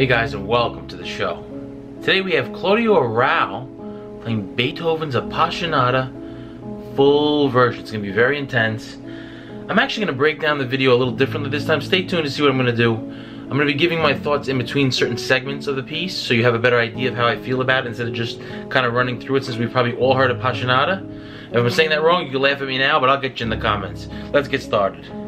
Hey guys and welcome to the show. Today we have Claudio Arrau playing Beethoven's Appassionata full version. It's going to be very intense. I'm actually going to break down the video a little differently this time. Stay tuned to see what I'm going to do. I'm going to be giving my thoughts in between certain segments of the piece so you have a better idea of how I feel about it instead of just kind of running through it since we've probably all heard Appassionata. If I'm saying that wrong, you can laugh at me now, but I'll get you in the comments. Let's get started.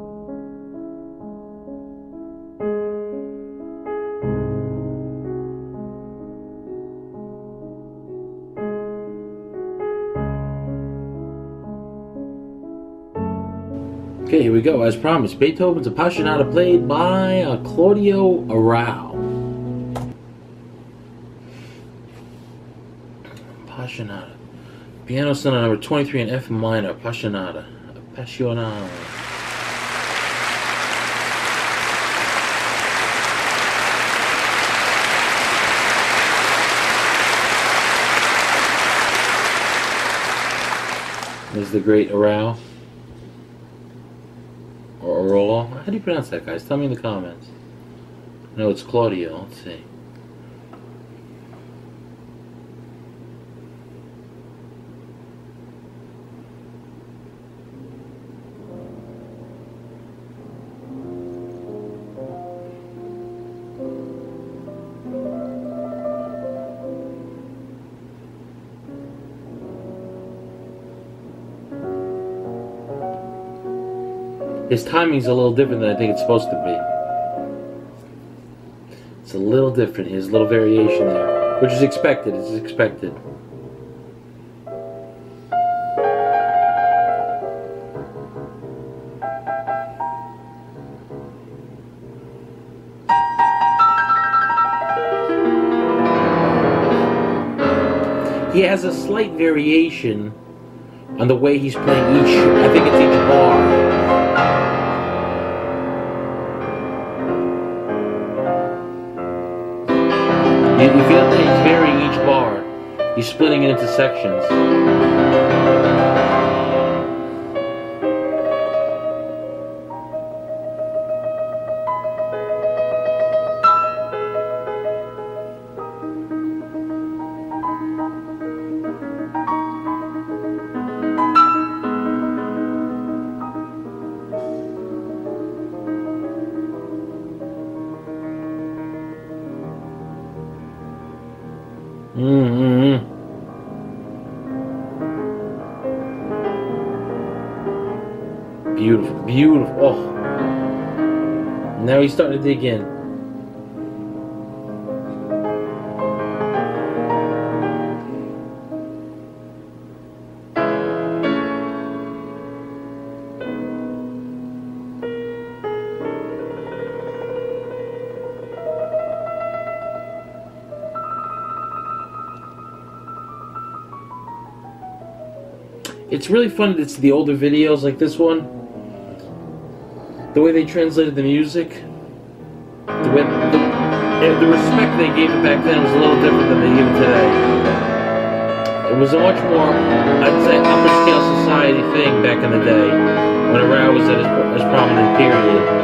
Go. As promised, Beethoven's Appassionata played by uh, Claudio Arrau. Appassionata. Piano Sonata number 23 in F minor. Appassionata. Appassionata. This is the great Arrau. Or Arola. How do you pronounce that, guys? Tell me in the comments. No, it's Claudio. Let's see. His timing's a little different than I think it's supposed to be. It's a little different. A little variation there, which is expected. It's expected. He has a slight variation on the way he's playing each, I think it's each bar. He's splitting it into sections. He's starting to dig in. It's really fun see the older videos like this one. The way they translated the music. The, respect they gave it back then was a little different than they give it today. It was a much more, I'd say, upper scale society thing back in the day when Arrau was at its, his prominent period.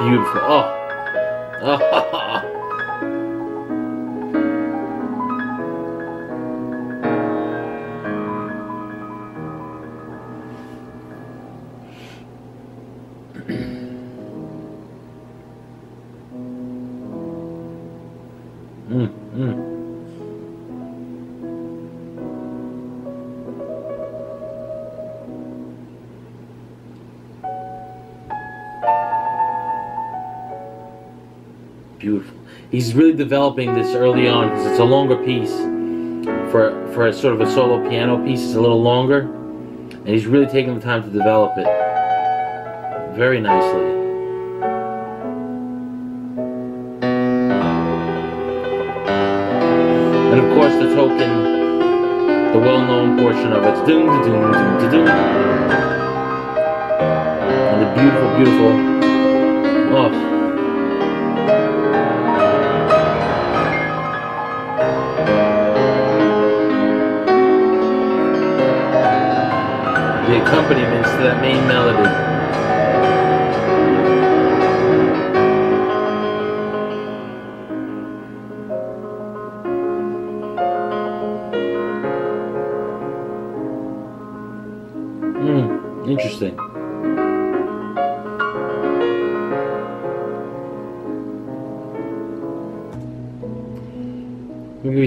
Beautiful. Oh. Mm, mm. Beautiful. He's really developing this early on because it's a longer piece. For for a sort of a solo piano piece, it's a little longer, and he's really taking the time to develop it very nicely. And the beautiful, beautiful.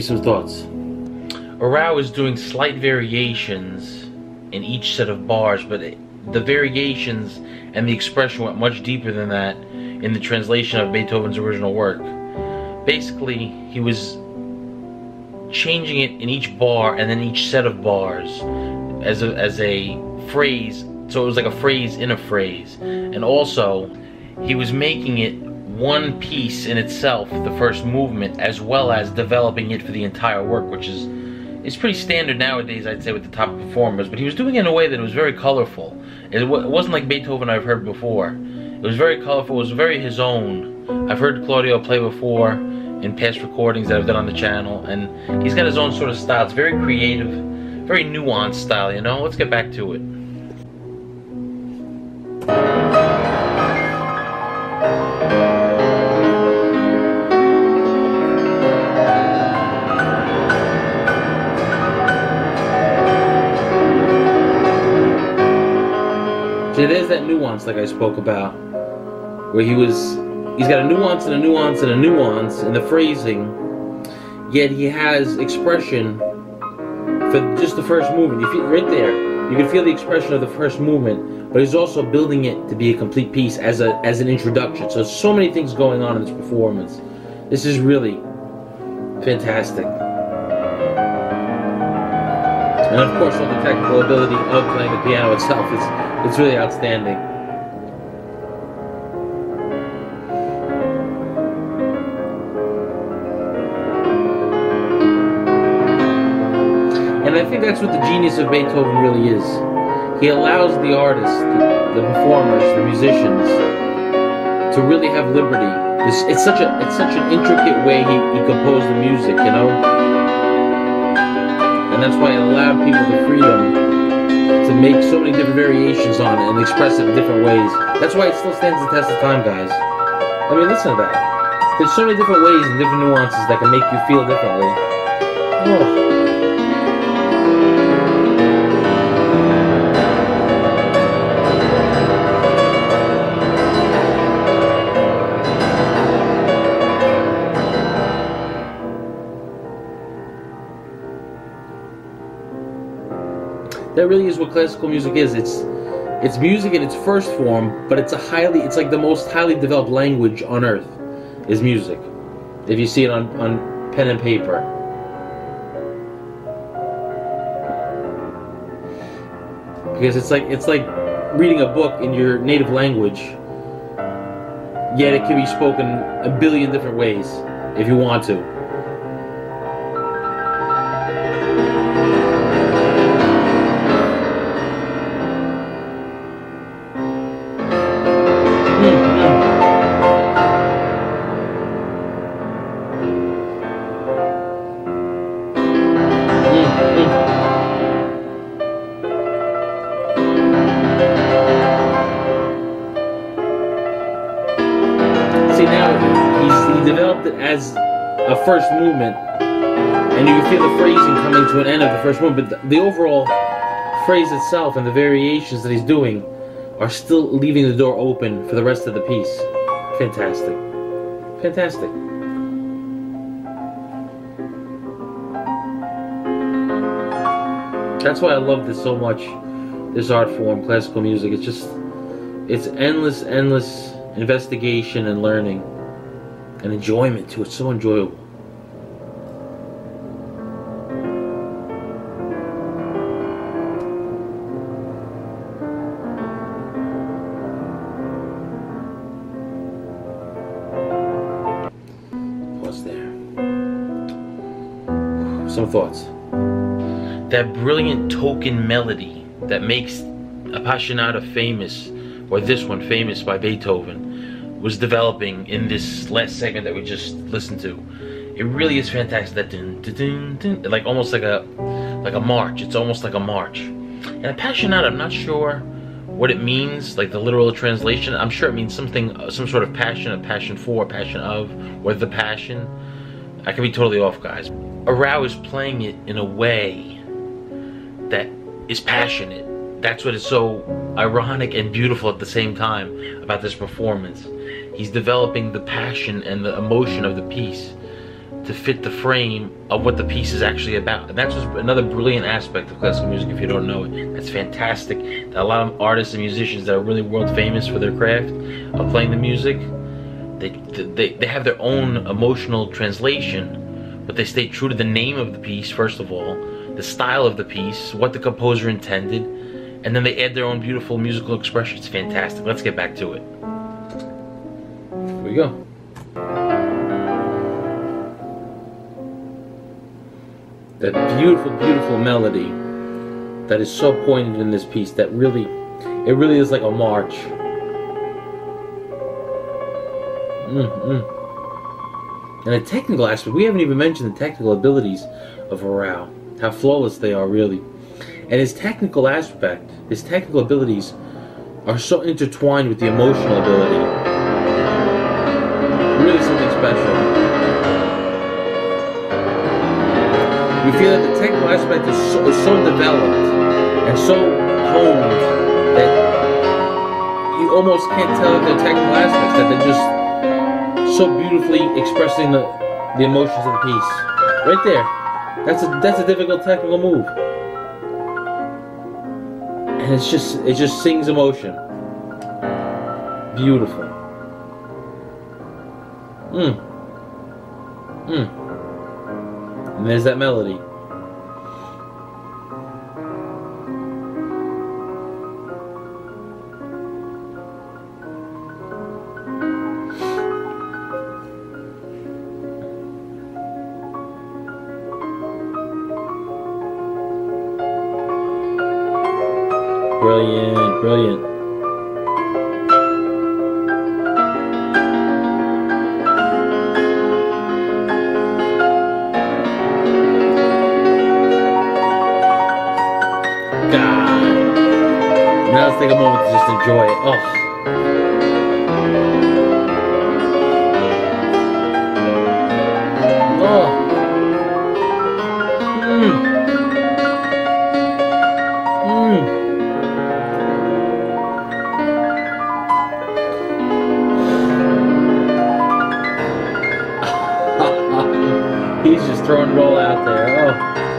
Some thoughts. Arrau is doing slight variations in each set of bars, but the variations and the expression went much deeper than that in the translation of Beethoven's original work. Basically, he was changing it in each bar and then each set of bars as a, as a phrase. So it was like a phrase in a phrase. And also, he was making it one piece in itself, the first movement, as well as developing it for the entire work, which is it's pretty standard nowadays, I'd say, with the top performers, but he was doing it in a way that was very colorful. It, wasn't like Beethoven I've heard before. It was very colorful, it was very his own. I've heard Claudio play before in past recordings that I've done on the channel, and he's got his own sort of style. It's very creative, very nuanced style, you know? Let's get back to it. See, there's that nuance like I spoke about, where he was, he's got a nuance and a nuance and a nuance in the phrasing, yet he has expression for just the first movement. You feel right there, you can feel the expression of the first movement, but he's also building it to be a complete piece as a as an introduction. So so many things going on in this performance. This is really fantastic. And of course, all the technical ability of playing the piano itself is it's really outstanding. And I think that's what the genius of Beethoven really is. He allows the artists, the, the performers, the musicians, to really have liberty. It's, it's such a it's such an intricate way he, he composed the music, you know. And that's why it allowed people the freedom to make so many different variations on it and express it in different ways. That's why it still stands the test of time, guys. I mean, listen to that. There's so many different ways and different nuances that can make you feel differently. Oh. That really is what classical music is. It's it's music in its first form, but it's a highly it's like the most highly developed language on earth is music. If you see it on, on pen and paper. Because it's like it's like reading a book in your native language, yet it can be spoken a billion different ways if you want to. Movement, but the, the overall phrase itself and the variations that he's doing are still leaving the door open for the rest of the piece. Fantastic. Fantastic. That's why I love this so much, this art form, classical music. It's just, it's endless, endless investigation and learning and enjoyment too. It's So enjoyable. Melody that makes Appassionata famous, or this one famous by Beethoven, was developing in this last segment that we just listened to. It really is fantastic. That dun, dun, dun, like almost like a like a march. It's almost like a march. And Appassionata, I'm not sure what it means, like the literal translation. I'm sure it means something, uh, some sort of passion, a passion for, a passion of, or the passion. I could be totally off, guys. Arrau is playing it in a way that is passionate. That's what is so ironic and beautiful at the same time about this performance. He's developing the passion and the emotion of the piece to fit the frame of what the piece is actually about. And that's another brilliant aspect of classical music if you don't know it. That's fantastic. A lot of artists and musicians that are really world famous for their craft of playing the music, they, they, they have their own emotional translation, but they stay true to the name of the piece, first of all, the style of the piece, what the composer intended, and then they add their own beautiful musical expression. It's fantastic. Let's get back to it. Here we go. that beautiful, beautiful melody that is so pointed in this piece that really, it really is like a march. Mm -hmm. And the technical aspect, we haven't even mentioned the technical abilities of Arrau, how flawless they are really. And his technical aspect, his technical abilities are so intertwined with the emotional ability. Really something special. We feel that the technical aspect is so, is so developed and so honed that you almost can't tell they're technical aspects, that they're just so beautifully expressing the, the emotions of the piece. Right there. That's a that's a difficult technical move. And it's just it just sings emotion. Beautiful. Mmm. Mmm. And there's that melody. Brilliant, brilliant. Now let's take a moment to just enjoy it. Oh.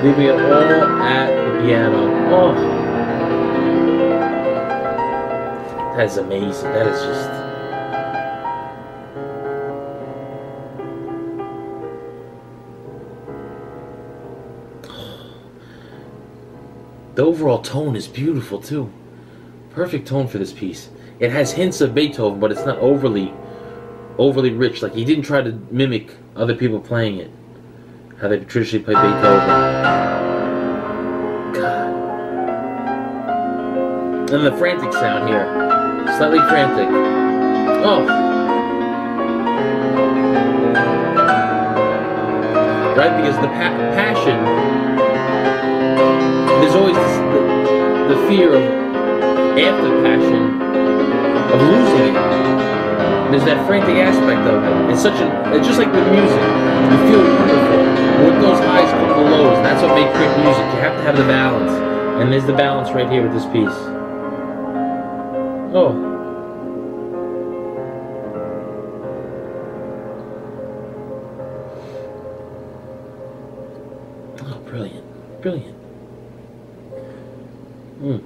Leaving it all at the piano. Oh. That is amazing. That is just. The overall tone is beautiful too. Perfect tone for this piece. It has hints of Beethoven, but it's not overly overly rich. Like he didn't try to mimic other people playing it. How they traditionally play Beethoven. God. And the frantic sound here. Slightly frantic. Oh. Right, because the pa passion, there's always this, the, the fear of after passion, of losing it. There's that frantic aspect of it. It's such a, it's just like with music. You feel wonderful. With those highs come the lows. That's what makes great music. You have to have the balance. And there's the balance right here with this piece. Oh. Oh, brilliant. Brilliant. Hmm.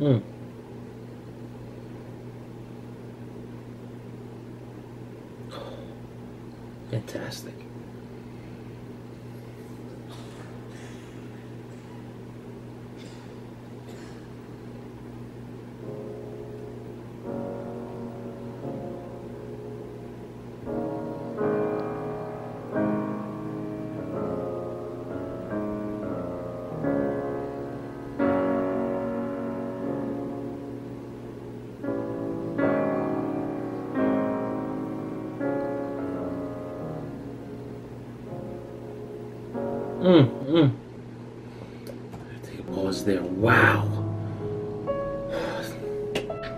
Hmm. Fantastic.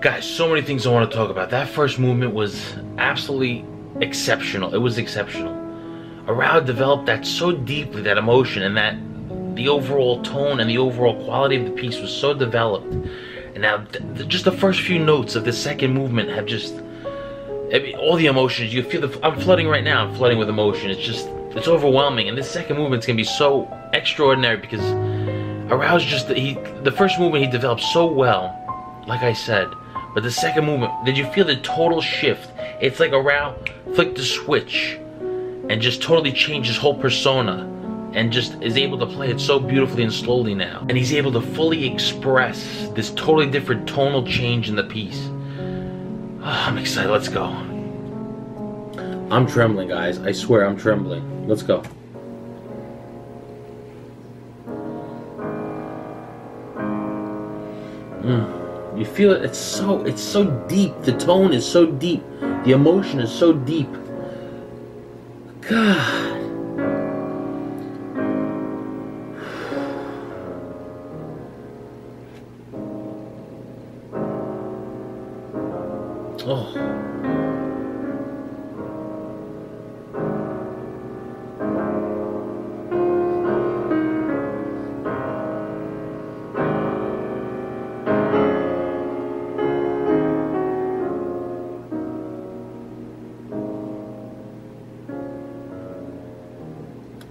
Guys, so many things I want to talk about. That first movement was absolutely exceptional. It was exceptional. Arrau developed that so deeply, that emotion, and that the overall tone and the overall quality of the piece was so developed. And now, th just the first few notes of the second movement have just I mean, all the emotions. You feel the. I'm flooding right now. I'm flooding with emotion. It's just it's overwhelming. And this second movement's gonna be so extraordinary because Arrau's just he the first movement he developed so well, like I said. But the second movement, did you feel the total shift? It's like Arrau flicked the switch and just totally changed his whole persona and just is able to play it so beautifully and slowly now. And he's able to fully express this totally different tonal change in the piece. Oh, I'm excited, let's go. I'm trembling, guys. I swear I'm trembling. Let's go. Mm. You feel it, it's so, it's so deep. The tone is so deep. The emotion is so deep. God. Oh.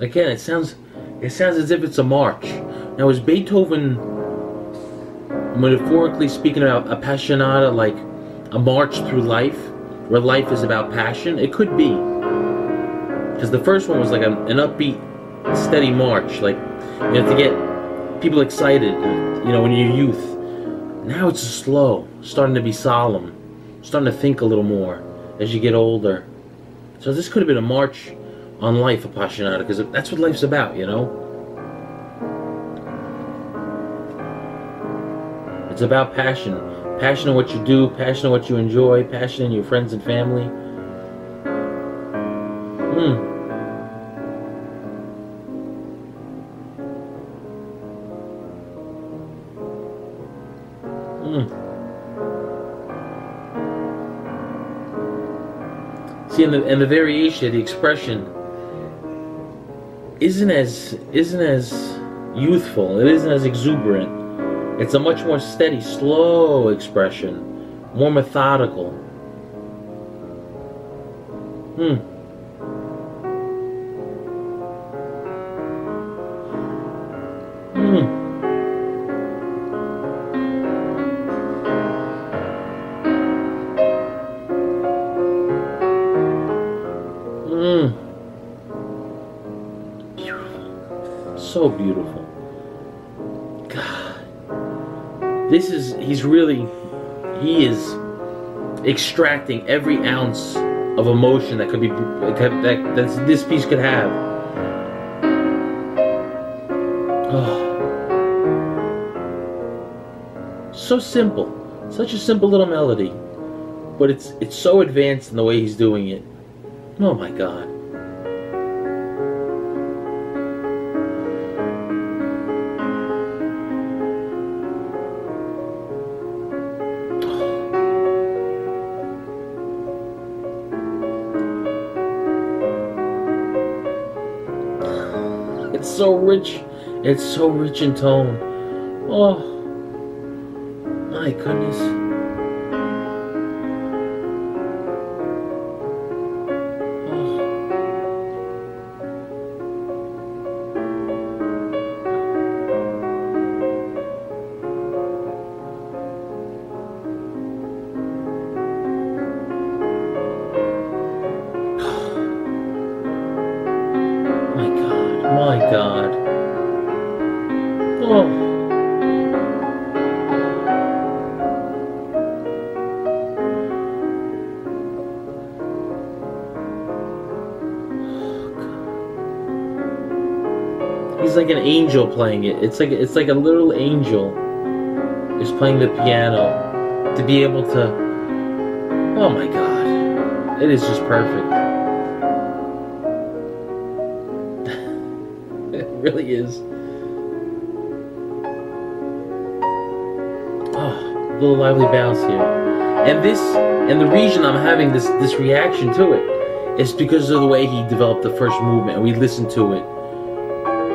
Again, it sounds it sounds as if it's a march. Now is Beethoven metaphorically speaking about appassionata like a march through life where life is about passion? It could be. Because the first one was like a, an upbeat, steady march. Like, you have to get people excited, you know, when you're youth. Now it's slow, starting to be solemn, starting to think a little more as you get older. So this could have been a march on life, Appassionata, because that's what life's about, you know? It's about passion. Passion in what you do, passion in what you enjoy, passion in your friends and family. Hmm. Hmm. See, and the, and the variation, the expression, isn't as isn't as youthful. It isn't as exuberant. It's a much more steady, slow expression, more methodical. Hmm. Extracting every ounce of emotion that could be, that, that this piece could have. Oh. So simple. Such a simple little melody. But it's it's so advanced in the way he's doing it. Oh my god. It's so rich in tone. Oh, my goodness. Angel playing it. It's like it's like a little angel is playing the piano to be able to Oh my god. It is just perfect. It really is. Oh a little lively bounce here. And this, and the reason I'm having this this reaction to it is because of the way he developed the first movement, and we listened to it,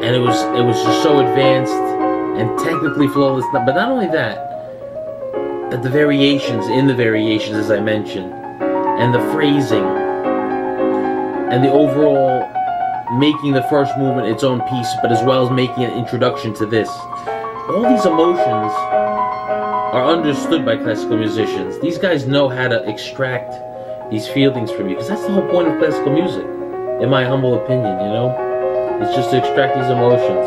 and it was it was just so advanced and technically flawless. But not only that, but the variations in the variations, as I mentioned, and the phrasing, and the overall making the first movement its own piece, but as well as making an introduction to this. All these emotions are understood by classical musicians. These guys know how to extract these feelings from you, because that's the whole point of classical music, in my humble opinion, you know? It's just to extract these emotions.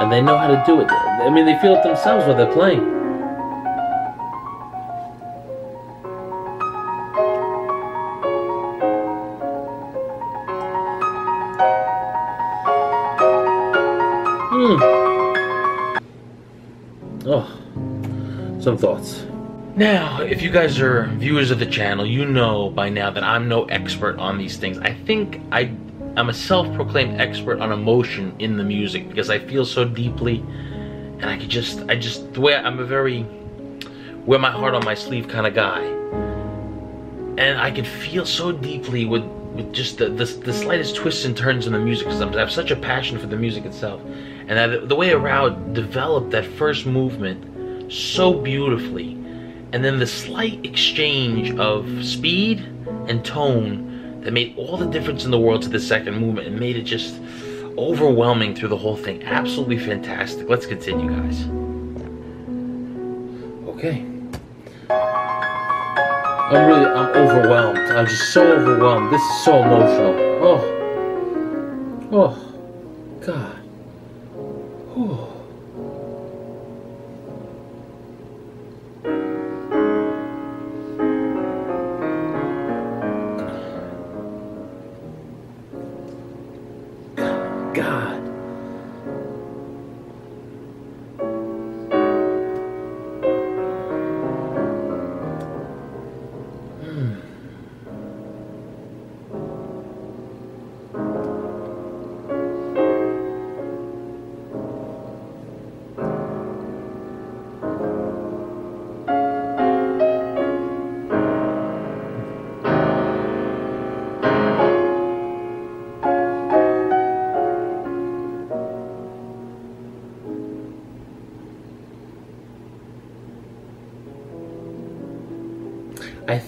And they know how to do it. I mean, they feel it themselves while they're playing. Hmm. Oh. Some thoughts. Now, if you guys are viewers of the channel, you know by now that I'm no expert on these things. I think I, I'm a self-proclaimed expert on emotion in the music because I feel so deeply, and I could just, I just, the way I'm a very wear my heart on my sleeve kind of guy, and I can feel so deeply with with just the, the, the slightest twists and turns in the music because I have such a passion for the music itself, and I, the way Rao developed that first movement so beautifully. And then the slight exchange of speed and tone that made all the difference in the world to the second movement and made it just overwhelming through the whole thing. Absolutely fantastic. Let's continue, guys. Okay. I'm really, I'm overwhelmed. I'm just so overwhelmed. This is so emotional. Oh. Oh. God. Oh.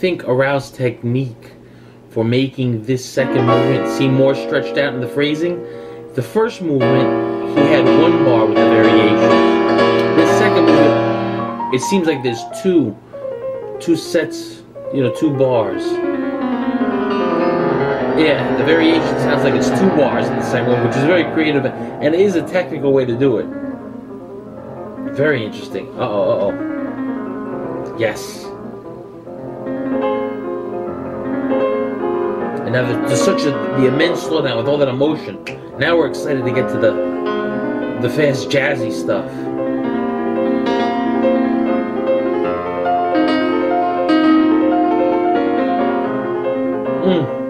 Think Arrau's technique for making this second movement seem more stretched out in the phrasing. The first movement, he had one bar with the variation. The second movement, it seems like there's two, two sets, you know, two bars. Yeah, the variation sounds like it's two bars in the second one, which is very creative, and it is a technical way to do it. Very interesting. Uh-oh, uh-oh. Yes. And now there's such a the immense slowdown with all that emotion. Now we're excited to get to the the fast jazzy stuff. Mm.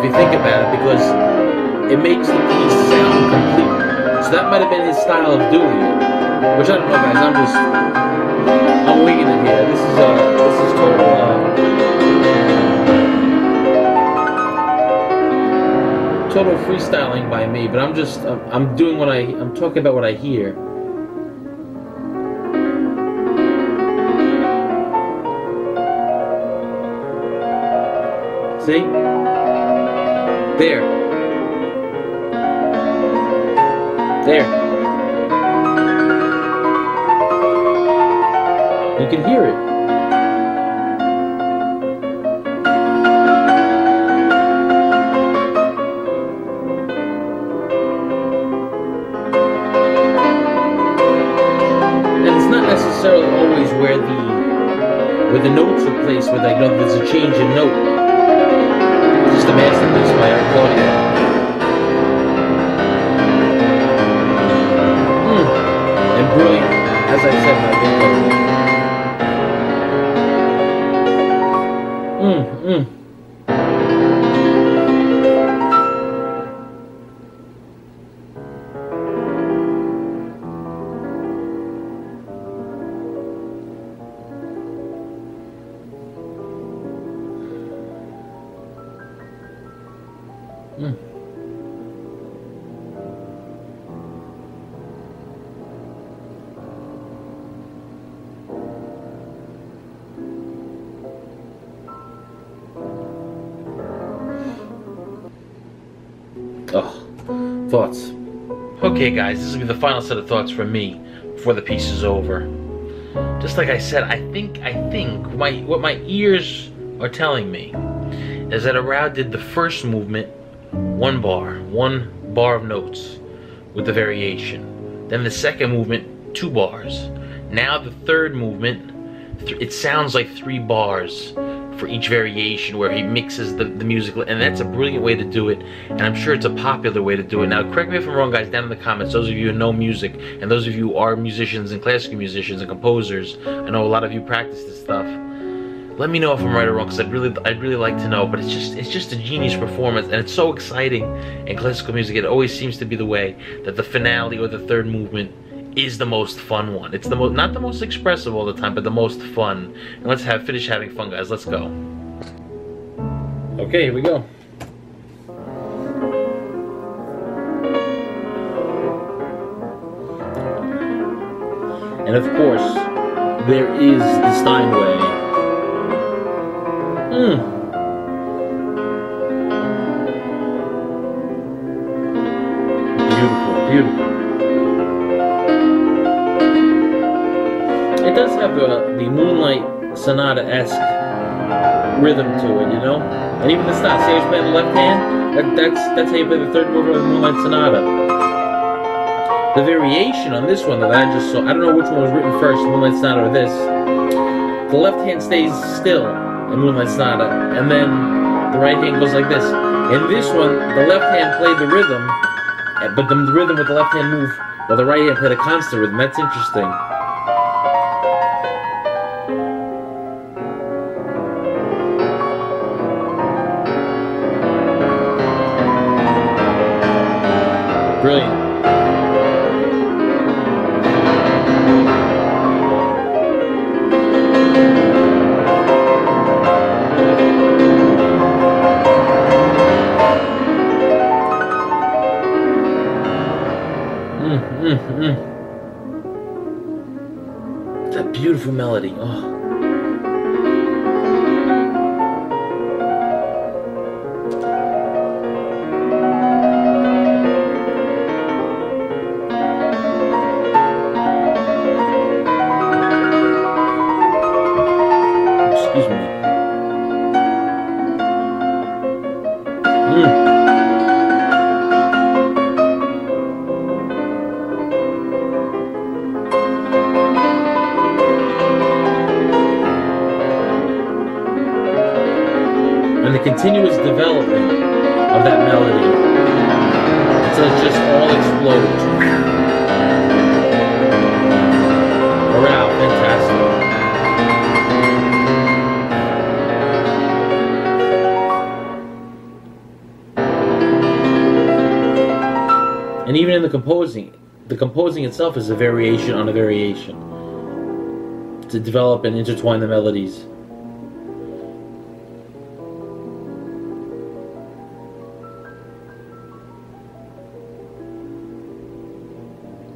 If you think about it, because it makes the piece sound complete. So that might have been his style of doing it, which I don't know, guys. I'm just I'm winging it here. This is uh, this is total. Uh, total freestyling by me, but I'm just I'm doing what I I'm talking about what I hear. See? There. There. You can hear it. And it's not necessarily always where the where the notes are placed, where like you know, there's a change in note. Just a masterpiece by Eric Okay, guys, this will be the final set of thoughts from me before the piece is over. Just like I said, I think I think my what my ears are telling me is that Arrau did the first movement one bar, one bar of notes with the variation. Then the second movement, two bars. Now the third movement, it sounds like three bars for each variation where he mixes the, the music and that's a brilliant way to do it and I'm sure it's a popular way to do it. Now correct me if I'm wrong guys down in the comments those of you who know music and those of you who are musicians and classical musicians and composers I know a lot of you practice this stuff let me know if I'm right or wrong, because I'd really, I'd really like to know. But it's just, it's just a genius performance, and it's so exciting in classical music. It always seems to be the way that the finale or the third movement is the most fun one. It's the most, not the most expressive all the time, but the most fun. And let's have finish having fun, guys. Let's go. Okay, here we go. And of course, there is the Steinway. Mm. Beautiful, beautiful. The, Moonlight Sonata-esque rhythm to it, you know? And even the style, see how you play the left hand? That, that's, that's how you play the third movement of the Moonlight Sonata. The variation on this one that I just saw, I don't know which one was written first, Moonlight Sonata or this. The left hand stays still the Moonlight Sonata, and then the right hand goes like this. In this one, the left hand played the rhythm, eh, but the rhythm with the left hand move, while the right hand played a constant rhythm. That's interesting. Composing, itself is a variation on a variation to develop and intertwine the melodies.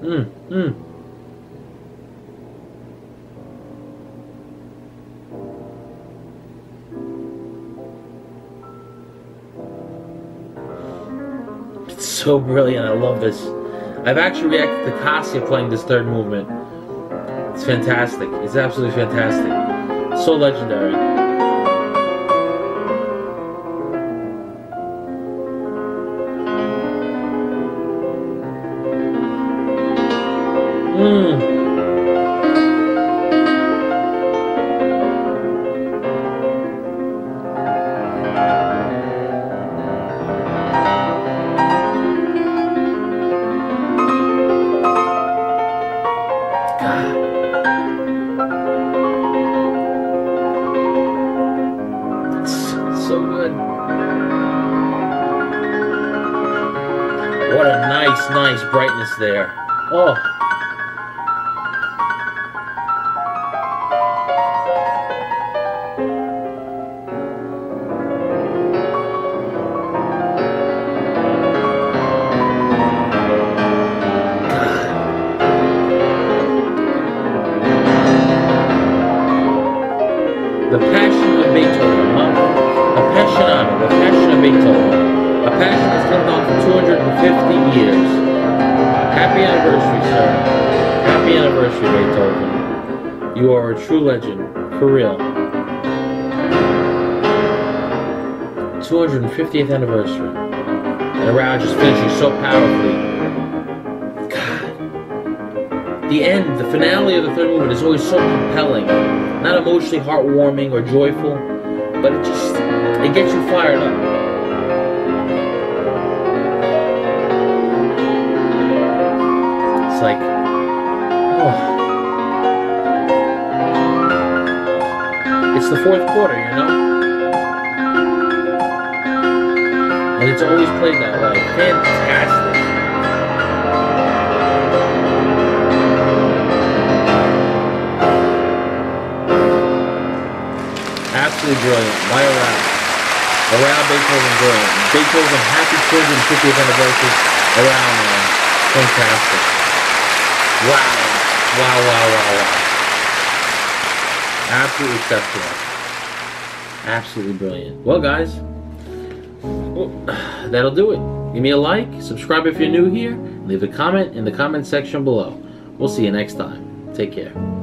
Mm, mm. It's so brilliant. I love this. I've actually reacted to Cassia playing this third movement. It's fantastic. It's absolutely fantastic. So legendary. Nice, nice brightness there. Oh. 250th anniversary. And Arrau just finishing so powerfully. God. The end, the finale of the third movement is always so compelling. Not emotionally heartwarming or joyful, but it just, it gets you fired up. It's like, oh. It's the fourth quarter, you know? Always played that way. Fantastic. Absolutely brilliant. By Arrau. Arrau Beethoven brilliant. Beethoven happy 250th anniversary. Arrau man. Fantastic. Wow. Wow, wow, wow, wow. Absolutely exceptional. Absolutely brilliant. Well, guys, that'll do it. Give me a like, subscribe if you're new here, leave a comment in the comment section below. We'll see you next time. Take care.